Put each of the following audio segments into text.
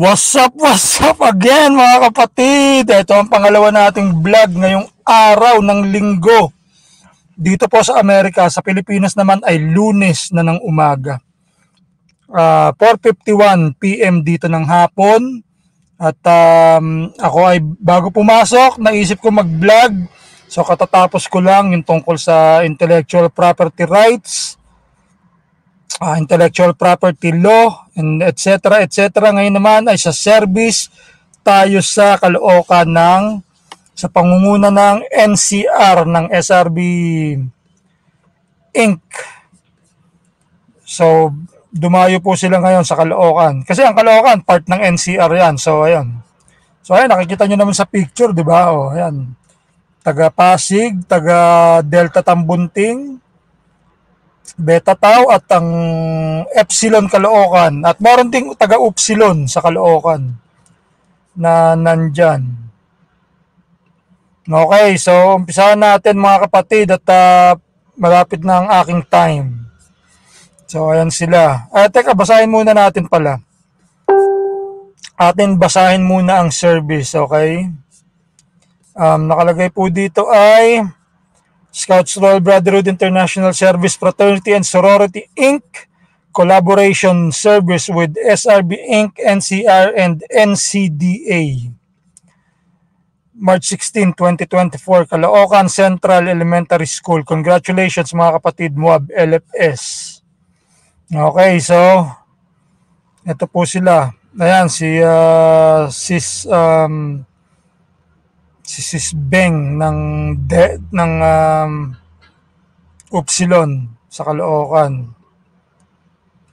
What's up, what's up again mga kapatid? Ito ang pangalawa nating vlog ngayong araw ng linggo. Dito po sa Amerika, sa Pilipinas naman ay lunes na ng umaga. Uh, 4.51 p.m. dito ng hapon. At um, ako ay bago pumasok, naisip ko mag-vlog. So katatapos ko lang yung tungkol sa intellectual property rights uh, intellectual property law, and etc. etc. Ngayon naman ay sa service tayo sa kalookan ng sa pangunguna ng NCR ng SRB Inc. So, dumayo po sila ngayon sa Caloocan. Kasi ang Caloocan, part ng NCR yan. So, ayan. So, ayan, nakikita nyo naman sa picture, di ba? O, ayan. Taga Pasig, taga Delta Tambunting, Beta Tau at ang Epsilon Caloocan at meron ding taga Upsilon sa Caloocan na nandyan. Okay, so umpisahan natin mga kapatid at uh, malapit na ang aking time. So ayan sila. Ah, teka, basahin muna natin pala. Atin basahin muna ang service, okay? Um, nakalagay po dito ay Scouts Royal Brotherhood International Service Fraternity and Sorority Inc. Collaboration Service with SRB Inc., NCR, and NCDA. March 16, 2024, Caloocan Central Elementary School. Congratulations mga kapatid MOAB LFS. Okay, so ito po sila. Ayan, si uh, sis um, si Sis Beng ng de, ng um, Upsilon sa Caloocan.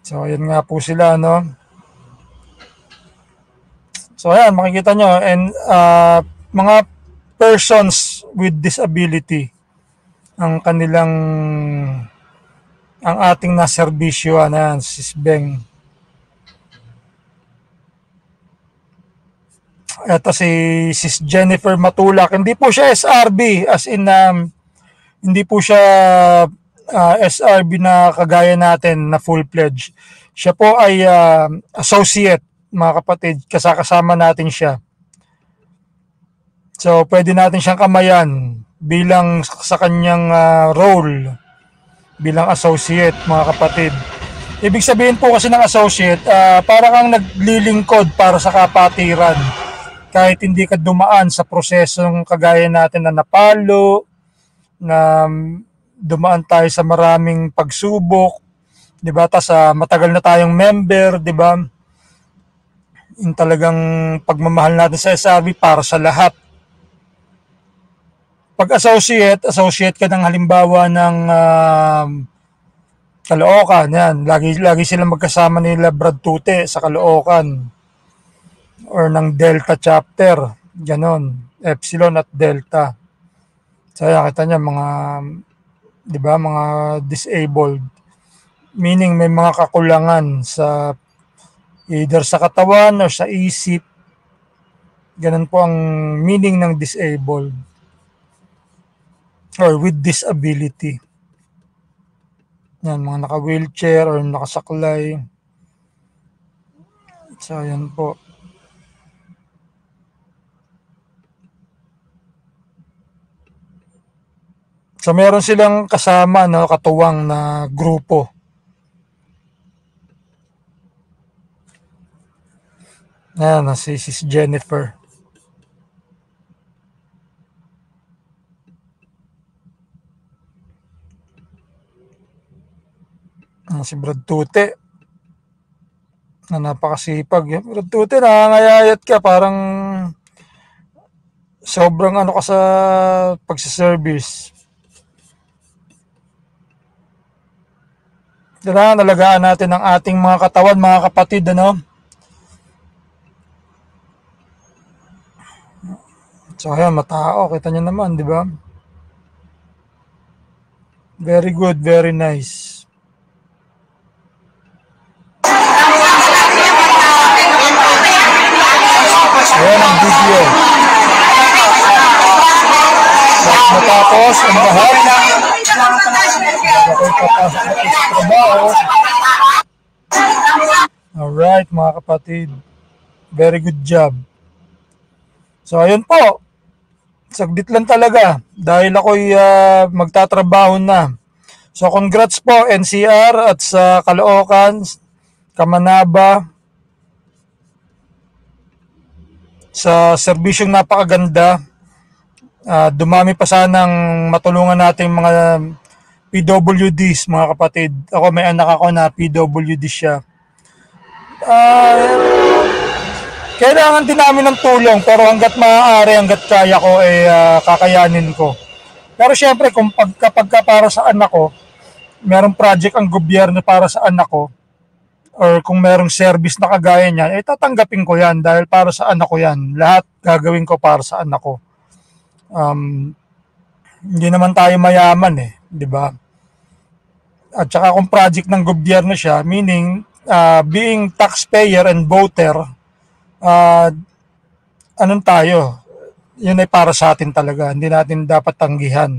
So ayan nga po sila no. So ayan makikita nyo and uh, mga persons with disability ang kanilang ang ating naserbisyo na yan, Sis Beng. Ito si Sis Jennifer Matulak. Hindi po siya SRB as in um, hindi po siya uh, SRB na kagaya natin na full pledge. Siya po ay uh, associate mga kapatid. Kasakasama natin siya. So pwede natin siyang kamayan bilang sa kanyang uh, role bilang associate mga kapatid. Ibig sabihin po kasi ng associate, uh, para kang naglilingkod para sa kapatiran kahit hindi ka dumaan sa prosesong kagaya natin na napalo, na dumaan tayo sa maraming pagsubok, 'di ba? Ta sa matagal na tayong member, 'di ba? Yung talagang pagmamahal natin sa SRB para sa lahat. Pag associate, associate ka ng halimbawa ng uh, Caloocan, yan. Lagi, lagi sila magkasama nila Brad Tute sa Caloocan or ng Delta chapter. Ganon. Epsilon at Delta. So, kita niya mga, di ba, mga disabled. Meaning may mga kakulangan sa either sa katawan or sa isip. Ganun po ang meaning ng disabled or with disability. Yan, mga naka-wheelchair or nakasaklay. So, yan po. So meron silang kasama no katuwang na grupo. Ayan, si Sis Jennifer. Ah, si Brad Tute na napakasipag. Brad Tute, nakangayayat ka. Parang sobrang ano ka sa pagsiservice. Kailangan nalagaan natin ang ating mga katawan, mga kapatid, ano? So, ayan, matao. Kita nyo naman, di ba? Very good, very nice. Ayan ang video. Matapos ang lahat, na sa mga kapatid. Very good job. So, ayun po. Saglit lang talaga dahil ako'y ah, magtatrabaho na. So, congrats po NCR at sa Caloocan, Kamanaba, sa serbisyong napakaganda. Ah, dumami pa sanang matulungan natin mga PWDs, mga kapatid. Ako may anak ako na PWD siya. Ah, kailangan din namin ng tulong pero hanggat maaari, hanggat kaya ko, eh, ah, kakayanin ko. Pero syempre, kung pag, kapag ka para sa anak ko, merong project ang gobyerno para sa anak ko, or kung merong service na kagaya niyan, eh tatanggapin ko yan dahil para sa anak ko yan. Lahat gagawin ko para sa anak ko. Um, hindi naman tayo mayaman eh, di ba? At saka kung project ng gobyerno siya, meaning uh, being taxpayer and voter, uh, anong tayo? Yun ay para sa atin talaga. Hindi natin dapat tanggihan.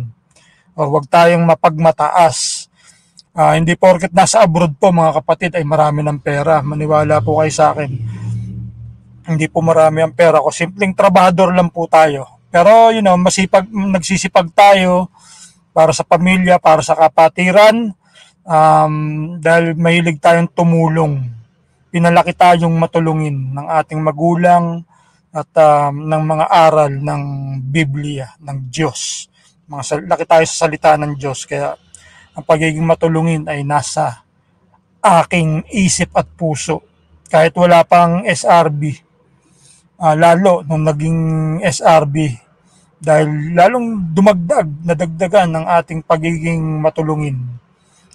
O wag tayong mapagmataas. Ah, hindi porket nasa abroad po mga kapatid ay marami ng pera. Maniwala po kayo sa akin. Hindi po marami ang pera ko. Simpleng trabahador lang po tayo. Pero you know, masipag nagsisipag tayo para sa pamilya, para sa kapatiran. Um, dahil mahilig tayong tumulong. Pinalaki tayong matulungin ng ating magulang at um, ng mga aral ng Biblia, ng Diyos. Mga laki tayo sa salita ng Diyos. Kaya ang pagiging matulungin ay nasa aking isip at puso. Kahit wala pang SRB, ah, lalo nung naging SRB, dahil lalong dumagdag, nadagdagan ng ating pagiging matulungin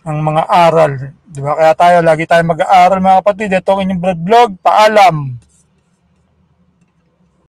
ang mga aral. Di ba? Kaya tayo, lagi tayo mag-aaral mga kapatid. Ito ang inyong vlog. Paalam!